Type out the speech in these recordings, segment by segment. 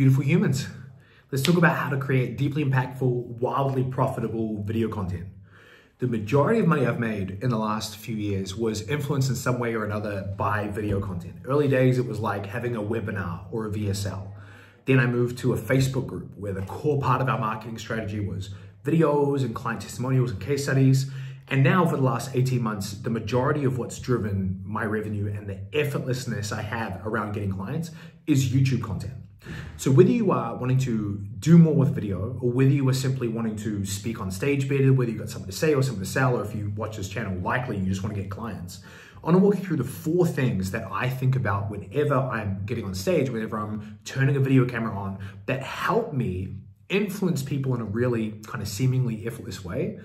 Beautiful humans. Let's talk about how to create deeply impactful, wildly profitable video content. The majority of money I've made in the last few years was influenced in some way or another by video content. Early days, it was like having a webinar or a VSL. Then I moved to a Facebook group where the core part of our marketing strategy was videos and client testimonials and case studies. And now for the last 18 months, the majority of what's driven my revenue and the effortlessness I have around getting clients is YouTube content. So whether you are wanting to do more with video or whether you are simply wanting to speak on stage better, whether you've got something to say or something to sell, or if you watch this channel, likely you just want to get clients. I want to walk you through the four things that I think about whenever I'm getting on stage, whenever I'm turning a video camera on, that help me influence people in a really kind of seemingly effortless way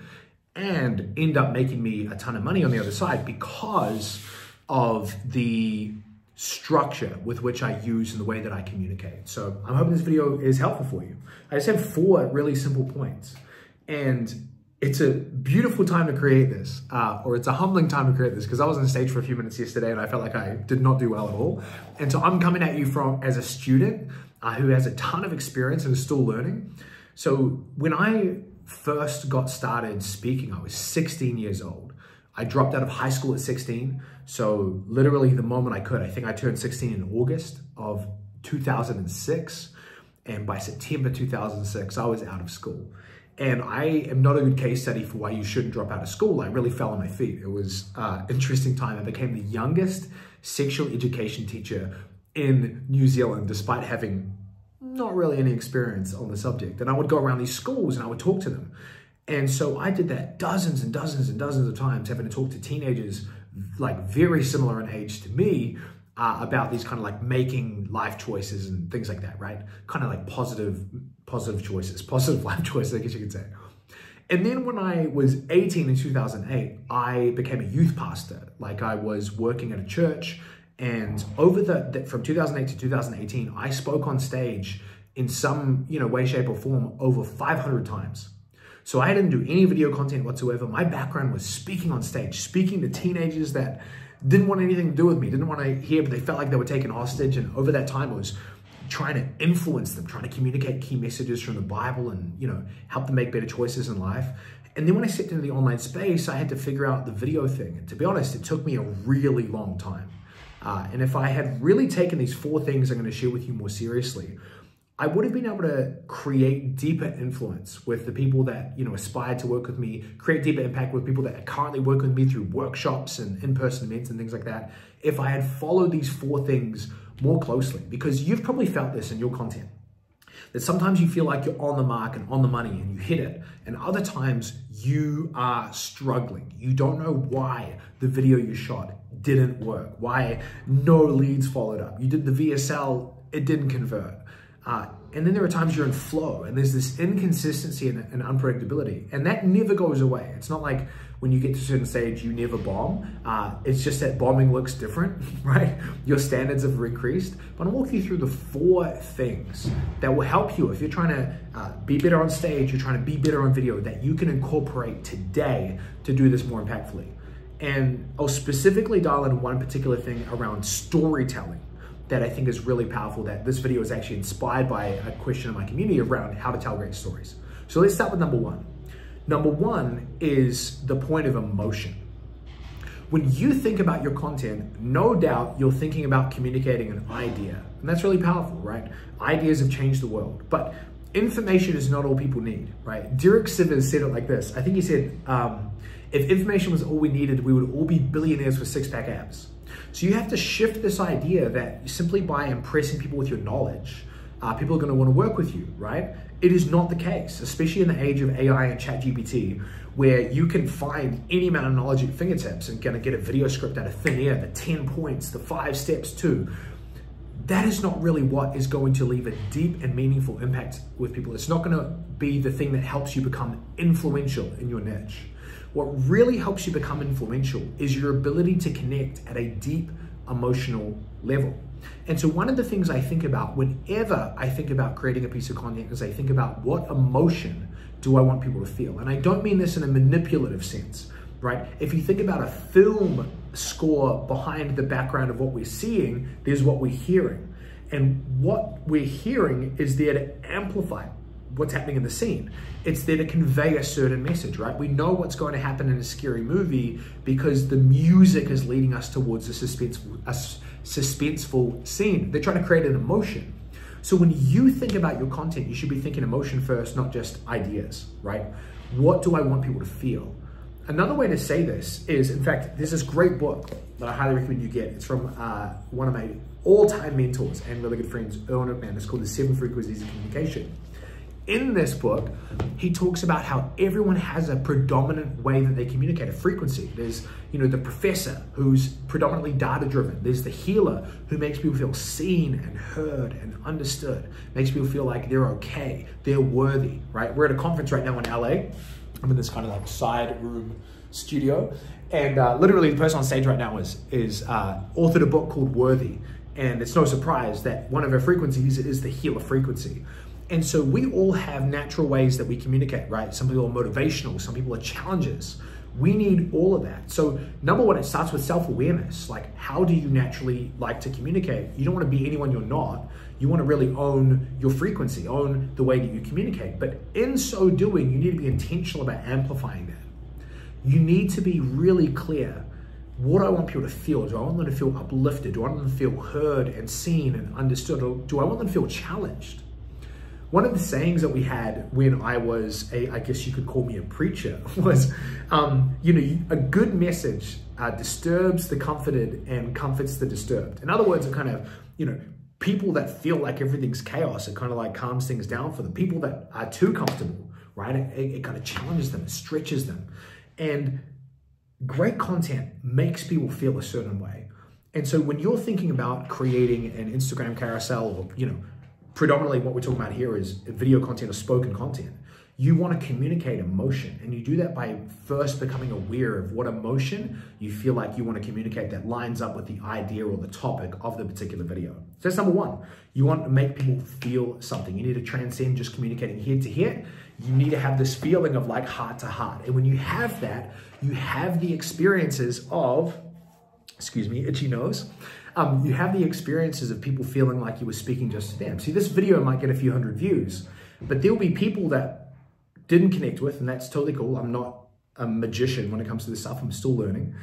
and end up making me a ton of money on the other side because of the structure with which I use and the way that I communicate. So I'm hoping this video is helpful for you. I just have four really simple points. And it's a beautiful time to create this, uh, or it's a humbling time to create this, because I was on stage for a few minutes yesterday and I felt like I did not do well at all. And so I'm coming at you from as a student uh, who has a ton of experience and is still learning. So when I first got started speaking, I was 16 years old. I dropped out of high school at 16. So literally the moment I could, I think I turned 16 in August of 2006. And by September 2006, I was out of school. And I am not a good case study for why you shouldn't drop out of school. I really fell on my feet. It was an uh, interesting time. I became the youngest sexual education teacher in New Zealand, despite having not really any experience on the subject. And I would go around these schools and I would talk to them. And so I did that dozens and dozens and dozens of times, having to talk to teenagers like very similar in age to me uh, about these kind of like making life choices and things like that, right? Kind of like positive, positive choices, positive life choices, I guess you could say. And then when I was 18 in 2008, I became a youth pastor. Like I was working at a church and over the, the, from 2008 to 2018, I spoke on stage in some you know way, shape, or form over 500 times. So I didn't do any video content whatsoever. My background was speaking on stage, speaking to teenagers that didn't want anything to do with me, didn't want to hear, but they felt like they were taken hostage. And over that time, I was trying to influence them, trying to communicate key messages from the Bible and, you know, help them make better choices in life. And then when I stepped into the online space, I had to figure out the video thing. And to be honest, it took me a really long time. Uh, and if I had really taken these four things I'm going to share with you more seriously, I would have been able to create deeper influence with the people that, you know, aspire to work with me, create deeper impact with people that are currently work with me through workshops and in-person events and things like that. If I had followed these four things more closely, because you've probably felt this in your content, that sometimes you feel like you're on the mark and on the money and you hit it. And other times you are struggling. You don't know why the video you shot didn't work, why no leads followed up. You did the VSL, it didn't convert. Uh, and then there are times you're in flow and there's this inconsistency and, and, unpredictability. And that never goes away. It's not like when you get to a certain stage, you never bomb. Uh, it's just that bombing looks different, right? Your standards have increased. But I'll walk you through the four things that will help you if you're trying to uh, be better on stage, you're trying to be better on video, that you can incorporate today to do this more impactfully. And I'll specifically dial in one particular thing around storytelling that I think is really powerful that this video is actually inspired by a question in my community around how to tell great stories. So let's start with number one. Number one is the point of emotion. When you think about your content, no doubt you're thinking about communicating an idea. And that's really powerful, right? Ideas have changed the world. But information is not all people need, right? Derek Sivers said it like this. I think he said, um, if information was all we needed, we would all be billionaires with six pack abs. So you have to shift this idea that simply by impressing people with your knowledge, uh, people are going to want to work with you, right? It is not the case, especially in the age of AI and ChatGPT, where you can find any amount of knowledge at fingertips and going to get a video script out of thin air, the 10 points, the five steps too. That is not really what is going to leave a deep and meaningful impact with people. It's not going to be the thing that helps you become influential in your niche. What really helps you become influential is your ability to connect at a deep emotional level. And so one of the things I think about whenever I think about creating a piece of content is I think about what emotion do I want people to feel? And I don't mean this in a manipulative sense, right? If you think about a film score behind the background of what we're seeing, there's what we're hearing. And what we're hearing is there to amplify what's happening in the scene. It's there to convey a certain message, right? We know what's going to happen in a scary movie because the music is leading us towards a suspenseful, a suspenseful scene. They're trying to create an emotion. So when you think about your content, you should be thinking emotion first, not just ideas, right? What do I want people to feel? Another way to say this is, in fact, there's this great book that I highly recommend you get. It's from uh, one of my all-time mentors and really good friends, Erwin McManus. It's called The Seven Frequencies of Communication in this book, he talks about how everyone has a predominant way that they communicate, a frequency. There's, you know, the professor who's predominantly data driven. There's the healer who makes people feel seen and heard and understood, makes people feel like they're okay, they're worthy, right? We're at a conference right now in LA. I'm in this kind of like side room studio. And uh, literally the person on stage right now is, is uh, authored a book called Worthy. And it's no surprise that one of her frequencies is the healer frequency. And so we all have natural ways that we communicate, right? Some people are motivational, some people are challenges. We need all of that. So number one, it starts with self-awareness. Like how do you naturally like to communicate? You don't want to be anyone you're not. You want to really own your frequency, own the way that you communicate. But in so doing, you need to be intentional about amplifying that. You need to be really clear what I want people to feel? Do I want them to feel uplifted? Do I want them to feel heard and seen and understood? Or do I want them to feel challenged? One of the sayings that we had when I was a, I guess you could call me a preacher, was, um, you know, a good message uh, disturbs the comforted and comforts the disturbed. In other words, it kind of, you know, people that feel like everything's chaos, it kind of like calms things down for them. People that are too comfortable, right? It, it, kind of challenges them, it stretches them. And great content makes people feel a certain way. And so when you're thinking about creating an Instagram carousel or, you know, predominantly what we're talking about here is video content or spoken content. You want to communicate emotion, and you do that by first becoming aware of what emotion you feel like you want to communicate that lines up with the idea or the topic of the particular video. So that's number one. You want to make people feel something. You need to transcend just communicating head to head. You need to have this feeling of like heart to heart. And when you have that, you have the experiences of, excuse me, itchy nose, um, you have the experiences of people feeling like you were speaking just to them. See, this video might get a few hundred views, but there'll be people that didn't connect with, and that's totally cool. I'm not a magician when it comes to this stuff. I'm still learning.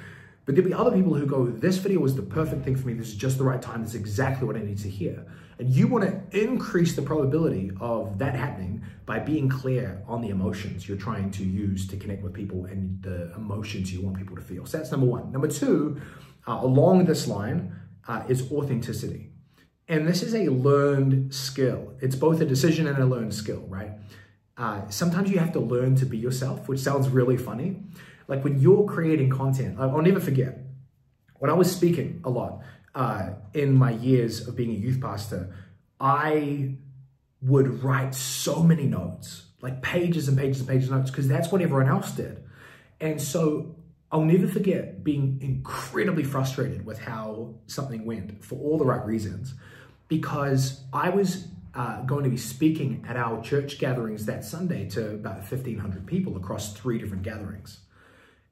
But there'll be other people who go, this video was the perfect thing for me. This is just the right time. This is exactly what I need to hear. And you want to increase the probability of that happening by being clear on the emotions you're trying to use to connect with people and the emotions you want people to feel. So that's number one. Number two, uh, along this line, uh, is authenticity. And this is a learned skill. It's both a decision and a learned skill, right? Uh, sometimes you have to learn to be yourself, which sounds really funny. Like when you're creating content, I'll never forget when I was speaking a lot uh, in my years of being a youth pastor, I would write so many notes, like pages and pages and pages of notes, because that's what everyone else did. And so I'll never forget being incredibly frustrated with how something went for all the right reasons because I was uh, going to be speaking at our church gatherings that Sunday to about 1,500 people across three different gatherings.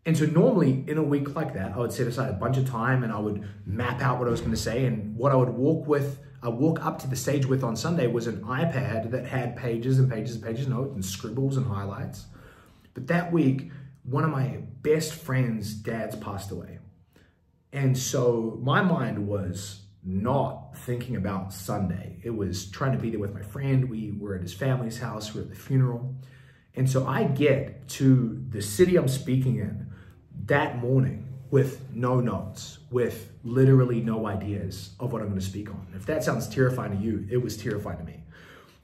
And so normally in a week like that, I would set aside a bunch of time and I would map out what I was going to say. And what I would walk with, I walk up to the stage with on Sunday was an iPad that had pages and pages and pages of notes and scribbles and highlights. But that week, one of my best friend's dads passed away. And so my mind was not thinking about Sunday. It was trying to be there with my friend. We were at his family's house, we were at the funeral. And so I get to the city I'm speaking in that morning with no notes, with literally no ideas of what I'm going to speak on. If that sounds terrifying to you, it was terrifying to me.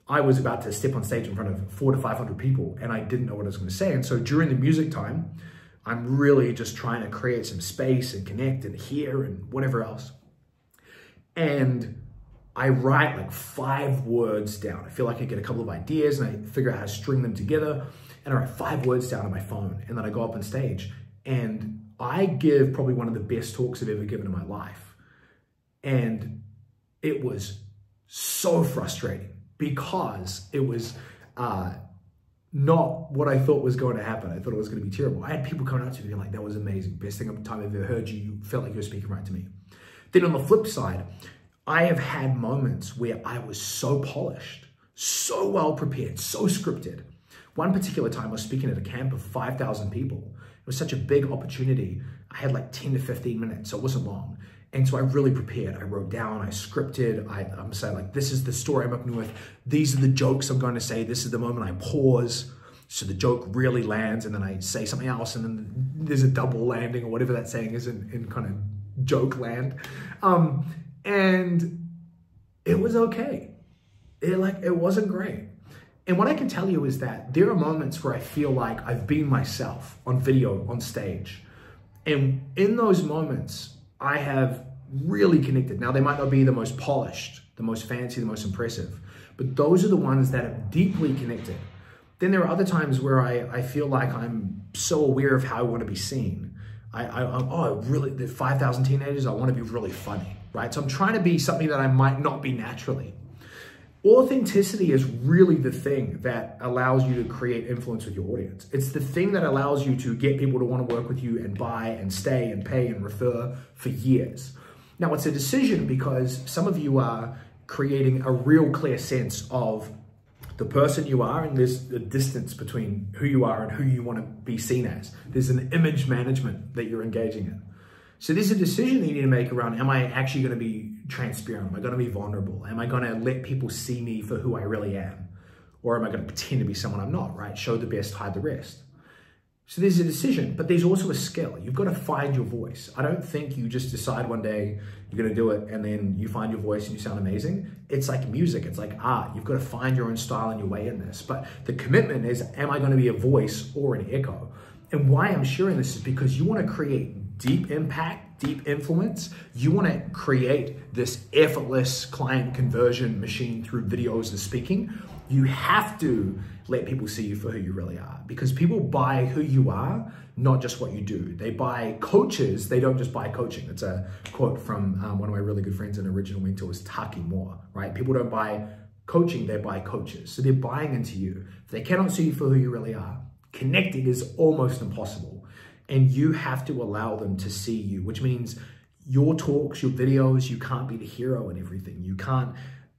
I was about to step on stage in front of four to 500 people and I didn't know what I was going to say. And so during the music time, I'm really just trying to create some space and connect and hear and whatever else. And I write like five words down. I feel like I get a couple of ideas and I figure out how to string them together. And I write five words down on my phone. And then I go up on stage and I give probably one of the best talks I've ever given in my life. And it was so frustrating because it was uh, not what I thought was going to happen. I thought it was going to be terrible. I had people coming up to me being like, that was amazing. Best thing time I've ever heard you. You felt like you were speaking right to me. Then on the flip side, I have had moments where I was so polished, so well prepared, so scripted. One particular time I was speaking at a camp of 5,000 people. It was such a big opportunity. I had like 10 to 15 minutes, so it wasn't long. And so I really prepared. I wrote down, I scripted, I, I'm saying like, this is the story I'm working with. These are the jokes I'm going to say. This is the moment I pause. So the joke really lands and then I say something else and then there's a double landing or whatever that saying is in, in kind of joke land. Um, and it was okay. It like, it wasn't great. And what I can tell you is that there are moments where I feel like I've been myself on video, on stage. And in those moments, I have really connected. Now, they might not be the most polished, the most fancy, the most impressive, but those are the ones that have deeply connected. Then there are other times where I, I feel like I'm so aware of how I want to be seen. I, I oh, really, the 5,000 teenagers, I want to be really funny, right? So I'm trying to be something that I might not be naturally. Authenticity is really the thing that allows you to create influence with your audience. It's the thing that allows you to get people to want to work with you and buy and stay and pay and refer for years. Now, it's a decision because some of you are creating a real clear sense of the person you are, and there's a distance between who you are and who you want to be seen as. There's an image management that you're engaging in. So there's a decision that you need to make around, am I actually going to be transparent? Am I going to be vulnerable? Am I going to let people see me for who I really am? Or am I going to pretend to be someone I'm not, right? Show the best, hide the rest. So there's a decision, but there's also a skill. You've got to find your voice. I don't think you just decide one day you're going to do it and then you find your voice and you sound amazing. It's like music, it's like art. You've got to find your own style and your way in this. But the commitment is am I going to be a voice or an echo? And why I'm sharing this is because you want to create deep impact, deep influence, you want to create this effortless client conversion machine through videos and speaking, you have to let people see you for who you really are because people buy who you are, not just what you do. They buy coaches, they don't just buy coaching. It's a quote from um, one of my really good friends and original mentor, mentors, Taki Moore, right? People don't buy coaching, they buy coaches. So they're buying into you. If they cannot see you for who you really are, connecting is almost impossible and you have to allow them to see you, which means your talks, your videos, you can't be the hero and everything. You can't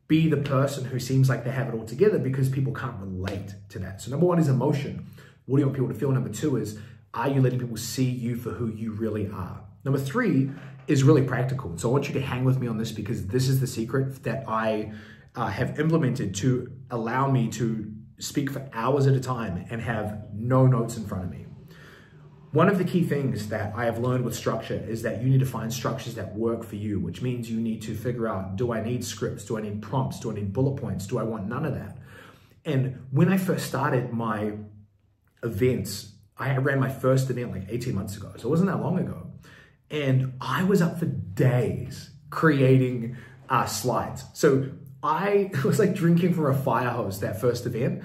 be the person who seems like they have it all together because people can't relate to that. So number one is emotion. What do you want people to feel? Number two is, are you letting people see you for who you really are? Number three is really practical. So I want you to hang with me on this because this is the secret that I uh, have implemented to allow me to speak for hours at a time and have no notes in front of me. One of the key things that I have learned with structure is that you need to find structures that work for you, which means you need to figure out, do I need scripts? Do I need prompts? Do I need bullet points? Do I want none of that? And when I first started my events, I ran my first event like 18 months ago. So it wasn't that long ago. And I was up for days creating uh, slides. So I was like drinking from a fire hose that first event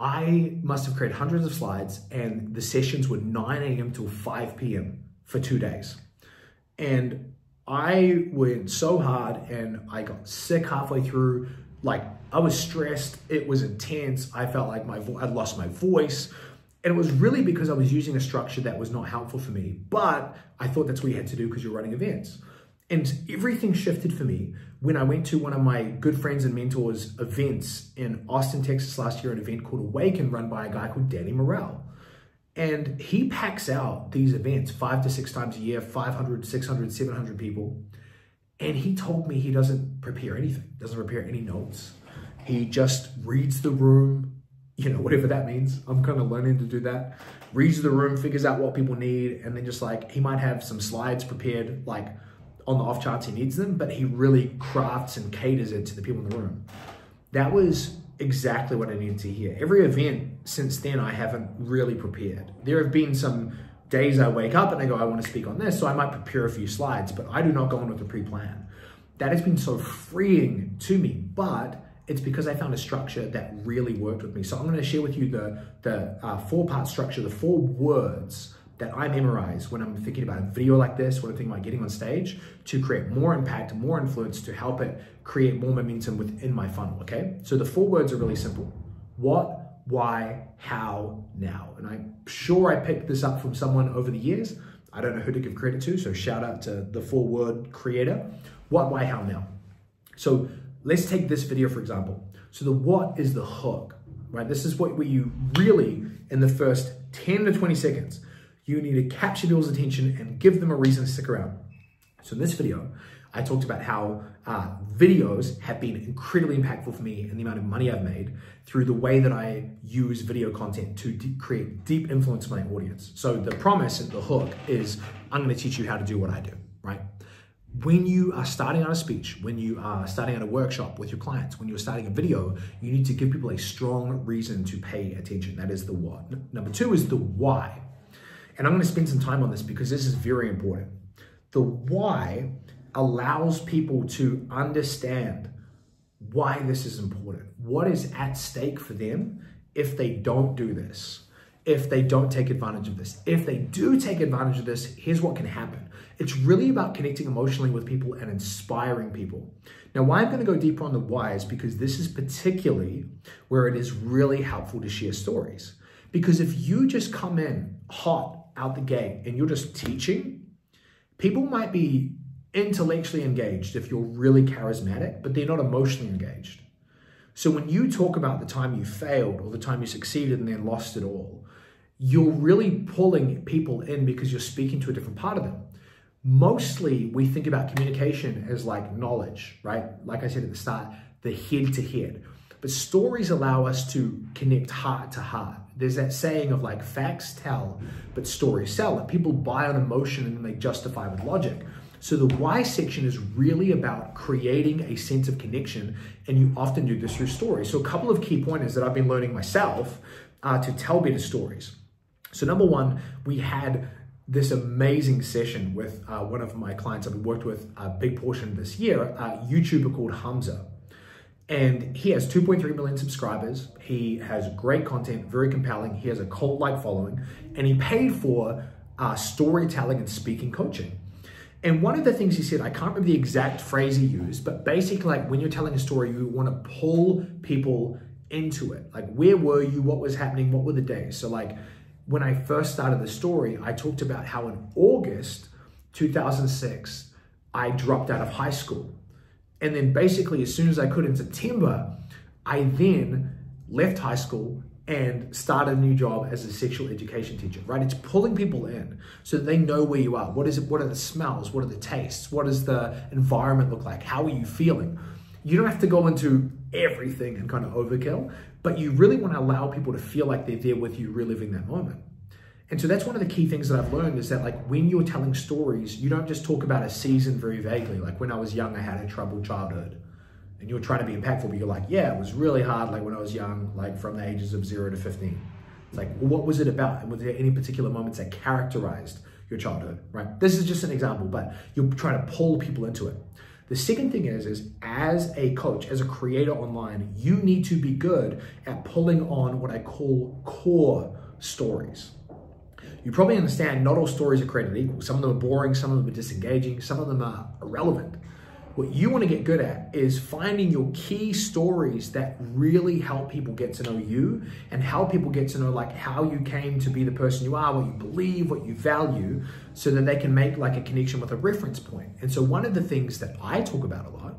I must have created hundreds of slides and the sessions were 9 a.m. till 5 p.m. for two days. And I went so hard and I got sick halfway through. Like I was stressed. It was intense. I felt like my vo- I'd lost my voice. And it was really because I was using a structure that was not helpful for me. But I thought that's what you had to do because you're running events. And everything shifted for me when I went to one of my good friends and mentors events in Austin, Texas last year, an event called Awaken run by a guy called Danny Morel. And he packs out these events five to six times a year, 500, 600, 700 people. And he told me he doesn't prepare anything, doesn't prepare any notes. He just reads the room, you know, whatever that means. I'm kind of learning to do that. Reads the room, figures out what people need, and then just like, he might have some slides prepared, like, on the off chance he needs them, but he really crafts and caters it to the people in the room. That was exactly what I needed to hear. Every event since then, I haven't really prepared. There have been some days I wake up and I go, I want to speak on this, so I might prepare a few slides, but I do not go in with a pre plan. That has been so freeing to me, but it's because I found a structure that really worked with me. So I'm going to share with you the, the uh, four part structure, the four words that I memorize when I'm thinking about a video like this, when I'm thinking about getting on stage to create more impact, more influence, to help it create more momentum within my funnel, okay? So the four words are really simple. What, why, how, now. And I'm sure I picked this up from someone over the years. I don't know who to give credit to, so shout out to the four word creator. What, why, how, now. So let's take this video for example. So the what is the hook, right? This is what where you really, in the first 10 to 20 seconds, you need to capture people's attention and give them a reason to stick around. So in this video, I talked about how uh, videos have been incredibly impactful for me and the amount of money I've made through the way that I use video content to de- create deep influence in my audience. So the promise and the hook is I'm going to teach you how to do what I do, right? When you are starting out a speech, when you are starting out a workshop with your clients, when you're starting a video, you need to give people a strong reason to pay attention. That is the what. Number two is the why. And I'm going to spend some time on this because this is very important. The why allows people to understand why this is important. What is at stake for them if they don't do this? If they don't take advantage of this? If they do take advantage of this, here's what can happen. It's really about connecting emotionally with people and inspiring people. Now, why I'm going to go deeper on the why is because this is particularly where it is really helpful to share stories. Because if you just come in hot out the gate and you're just teaching, people might be intellectually engaged if you're really charismatic, but they're not emotionally engaged. So when you talk about the time you failed or the time you succeeded and then lost it all, you're really pulling people in because you're speaking to a different part of them. Mostly we think about communication as like knowledge, right? Like I said at the start, the head to head. But stories allow us to connect heart to heart. There's that saying of like facts tell, but stories sell. That people buy on emotion and then they justify with logic. So the why section is really about creating a sense of connection, and you often do this through stories. So a couple of key pointers that I've been learning myself uh, to tell better stories. So number one, we had this amazing session with uh, one of my clients I've worked with a big portion this year, a YouTuber called Hamza. And he has 2.3 million subscribers. He has great content, very compelling. He has a cult like following, and he paid for uh, storytelling and speaking coaching. And one of the things he said, I can't remember the exact phrase he used, but basically, like when you're telling a story, you want to pull people into it. Like, where were you? What was happening? What were the days? So, like, when I first started the story, I talked about how in August 2006, I dropped out of high school. And then, basically, as soon as I could in September, I then left high school and started a new job as a sexual education teacher, right? It's pulling people in so they know where you are. What is it? What are the smells? What are the tastes? What does the environment look like? How are you feeling? You don't have to go into everything and kind of overkill, but you really want to allow people to feel like they're there with you, reliving that moment. And so that's one of the key things that I've learned is that like when you're telling stories, you don't just talk about a season very vaguely. Like when I was young, I had a troubled childhood and you're trying to be impactful, but you're like, yeah, it was really hard, like when I was young, like from the ages of zero to 15. It's like, well, what was it about? And was there any particular moments that characterized your childhood, right? This is just an example, but you're trying to pull people into it. The second thing is, is as a coach, as a creator online, you need to be good at pulling on what I call core stories. You probably understand not all stories are created equal. Some of them are boring, some of them are disengaging, some of them are irrelevant. What you want to get good at is finding your key stories that really help people get to know you and help people get to know like how you came to be the person you are, what you believe, what you value, so that they can make like a connection with a reference point. And so one of the things that I talk about a lot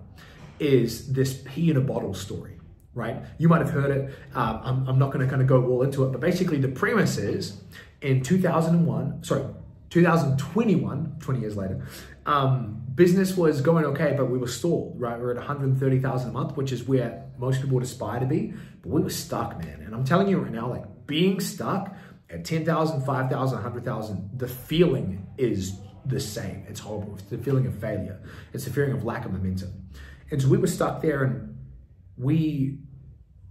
is this pea in a bottle story right? You might have heard it. Um, I'm, I'm, not going to kind of go all into it, but basically the premise is in 2001, sorry, 2021, 20 years later, um, business was going okay, but we were stalled, right? We are at 130,000 a month, which is where most people would aspire to be, but we were stuck, man. And I'm telling you right now, like being stuck at 10,000, 5,000, 100,000, the feeling is the same. It's horrible. It's the feeling of failure. It's the feeling of lack of momentum. And so we were stuck there and we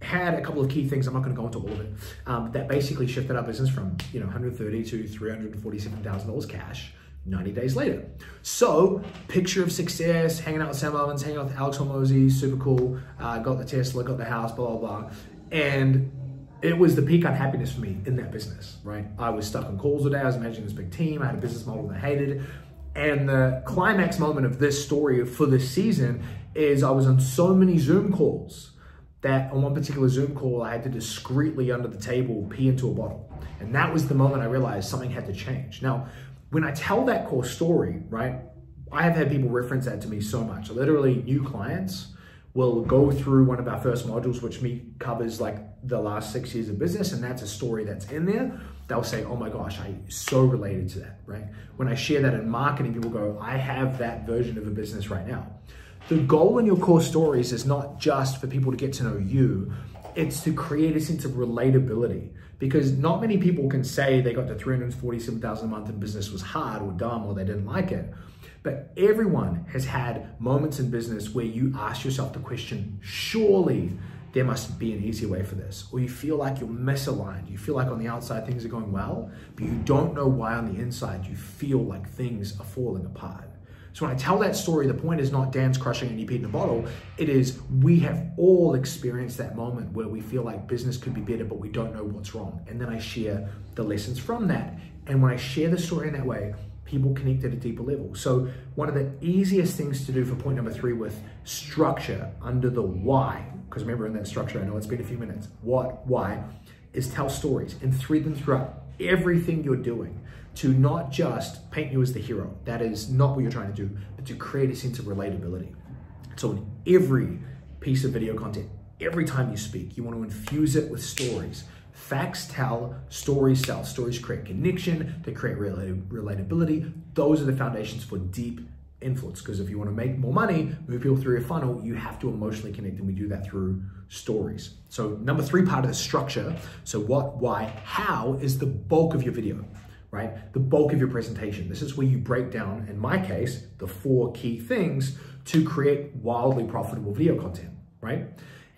had a couple of key things. I'm not going to go into all of it. Um, that basically shifted our business from you know 130 to 347 thousand dollars cash 90 days later. So, picture of success, hanging out with Sam Ovens, hanging out with Alex Hormozi, super cool. Uh, got the Tesla, got the house, blah, blah, blah. And it was the peak unhappiness for me in that business, right? I was stuck on calls all day. I was managing this big team. I had a business model that I hated. And the climax moment of this story for this season is I was on so many Zoom calls that on one particular Zoom call, I had to discreetly under the table pee into a bottle. And that was the moment I realized something had to change. Now, when I tell that core story, right, I have had people reference that to me so much. Literally, new clients will go through one of our first modules, which me covers like the last six years of business, and that's a story that's in there. They'll say, "Oh my gosh, I so related to that." Right? When I share that in marketing, people go, "I have that version of a business right now." The goal in your core stories is not just for people to get to know you; it's to create a sense of relatability. Because not many people can say they got to 347,000 a month in business was hard or dumb or they didn't like it. But everyone has had moments in business where you ask yourself the question, surely there must be an easier way for this. Or you feel like you're misaligned. You feel like on the outside things are going well, but you don't know why on the inside you feel like things are falling apart. So when I tell that story, the point is not Dan's crushing any Pete in a bottle. It is we have all experienced that moment where we feel like business could be better, but we don't know what's wrong. And then I share the lessons from that. And when I share the story in that way, people connect at a deeper level. So one of the easiest things to do for point number three with structure under the why, because remember in that structure, I know it's been a few minutes, what, why, is tell stories and thread them throughout everything you're doing to not just paint you as the hero. That is not what you're trying to do, but to create a sense of relatability. So in every piece of video content, every time you speak, you want to infuse it with stories Facts tell, stories sell. Stories create connection, they create relatability. Those are the foundations for deep influence. Because if you want to make more money, move people through your funnel, you have to emotionally connect, and we do that through stories. So, number three part of the structure so, what, why, how is the bulk of your video, right? The bulk of your presentation. This is where you break down, in my case, the four key things to create wildly profitable video content, right?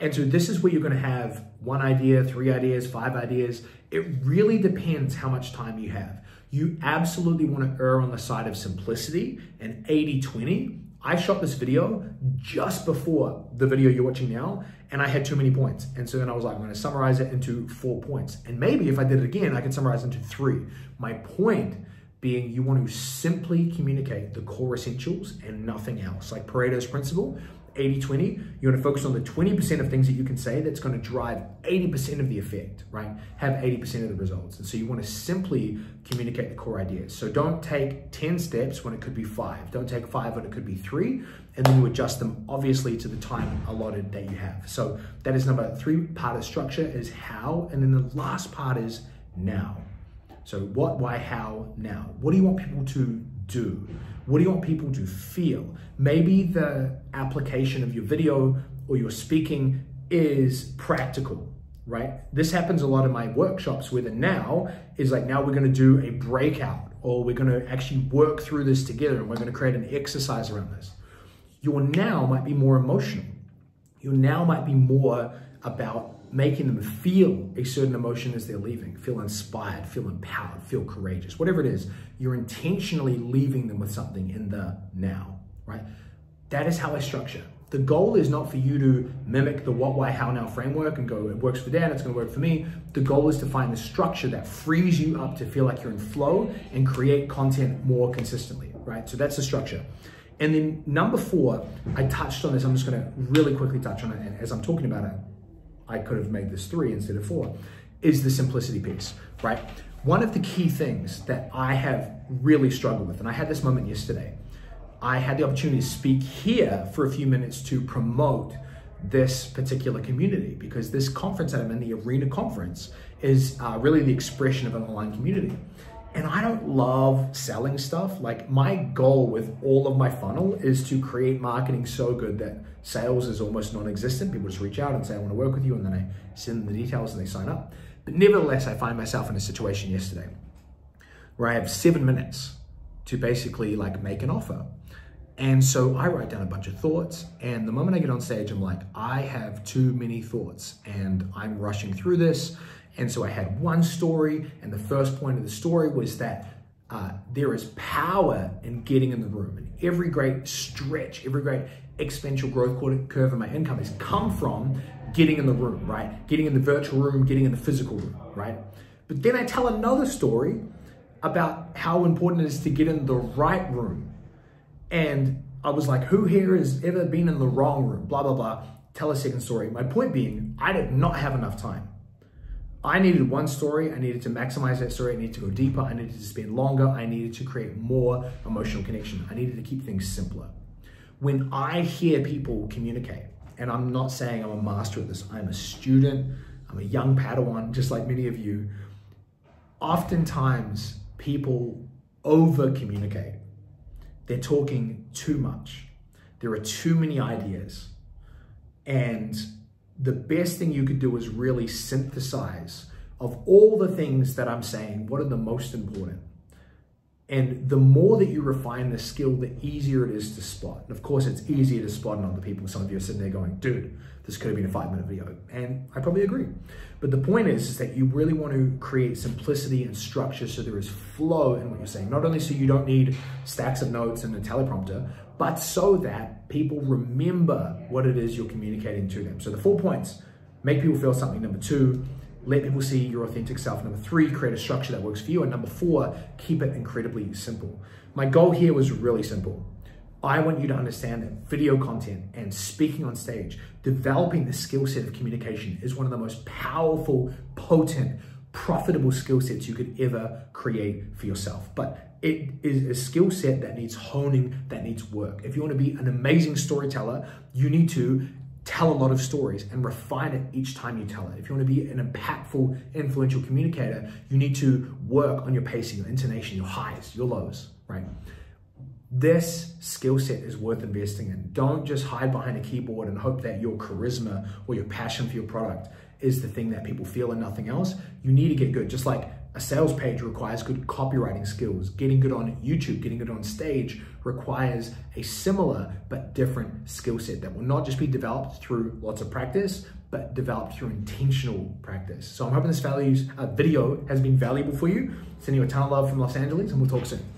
And so this is where you're going to have one idea, three ideas, five ideas. It really depends how much time you have. You absolutely want to err on the side of simplicity and 80 20. I shot this video just before the video you're watching now, and I had too many points. And so then I was like, I'm going to summarize it into four points. And maybe if I did it again, I could summarize into three. My point being you want to simply communicate the core essentials and nothing else. Like Pareto's principle, 80 20, you want to focus on the 20% of things that you can say that's going to drive 80% of the effect, right? Have 80% of the results. And so you want to simply communicate the core ideas. So don't take 10 steps when it could be five. Don't take five when it could be three. And then you adjust them obviously to the time allotted that you have. So that is number three part of structure is how. And then the last part is now. So what, why, how, now? What do you want people to do? What do you want people to feel? Maybe the application of your video or your speaking is practical, right? This happens a lot in my workshops where the now is like, now we're going to do a breakout or we're going to actually work through this together and we're going to create an exercise around this. Your now might be more emotional. Your now might be more about making them feel a certain emotion as they're leaving, feel inspired, feel empowered, feel courageous, whatever it is, you're intentionally leaving them with something in the now, right? That is how I structure. The goal is not for you to mimic the what, why, how, now framework and go, it works for Dan, it's gonna work for me. The goal is to find the structure that frees you up to feel like you're in flow and create content more consistently, right? So that's the structure. And then number four, I touched on this, I'm just gonna really quickly touch on it. As I'm talking about it, I could have made this three instead of four, is the simplicity piece, right? One of the key things that I have really struggled with, and I had this moment yesterday, I had the opportunity to speak here for a few minutes to promote this particular community because this conference that I'm in, the Arena Conference, is uh, really the expression of an online community. And I don't love selling stuff. Like my goal with all of my funnel is to create marketing so good that sales is almost non-existent. People just reach out and say, I want to work with you. And then I send them the details and they sign up. But nevertheless, I find myself in a situation yesterday where I have seven minutes to basically like make an offer. And so I write down a bunch of thoughts. And the moment I get on stage, I'm like, I have too many thoughts and I'm rushing through this. And so I had one story, and the first point of the story was that uh, there is power in getting in the room. And every great stretch, every great exponential growth curve in my income has come from getting in the room, right? Getting in the virtual room, getting in the physical room, right? But then I tell another story about how important it is to get in the right room. And I was like, who here has ever been in the wrong room? Blah, blah, blah. Tell a second story. My point being, I did not have enough time. I needed one story. I needed to maximize that story. I needed to go deeper. I needed to spend longer. I needed to create more emotional connection. I needed to keep things simpler. When I hear people communicate, and I'm not saying I'm a master at this, I'm a student, I'm a young Padawan, just like many of you. Oftentimes, people over communicate. They're talking too much. There are too many ideas. And the best thing you could do is really synthesize of all the things that I'm saying, what are the most important? And the more that you refine the skill, the easier it is to spot. And of course, it's easier to spot in other people. Some of you are sitting there going, dude, this could have been a five minute video. And I probably agree. But the point is, is that you really want to create simplicity and structure so there is flow in what you're saying. Not only so you don't need stacks of notes and a teleprompter, but so that people remember what it is you're communicating to them. So the four points, make people feel something. Number two, let people see your authentic self. Number three, create a structure that works for you. And number four, keep it incredibly simple. My goal here was really simple. I want you to understand that video content and speaking on stage, developing the skill set of communication is one of the most powerful, potent, profitable skill sets you could ever create for yourself. But it is a skill set that needs honing, that needs work. If you want to be an amazing storyteller, you need to tell a lot of stories and refine it each time you tell it. If you want to be an impactful, influential communicator, you need to work on your pacing, your intonation, your highs, your lows, right? This skill set is worth investing in. Don't just hide behind a keyboard and hope that your charisma or your passion for your product is the thing that people feel and nothing else. You need to get good. Just like a sales page requires good copywriting skills. Getting good on YouTube, getting good on stage requires a similar but different skill set that will not just be developed through lots of practice, but developed through intentional practice. So I'm hoping this values uh, video has been valuable for you. Sending you a ton of love from Los Angeles, and we'll talk soon.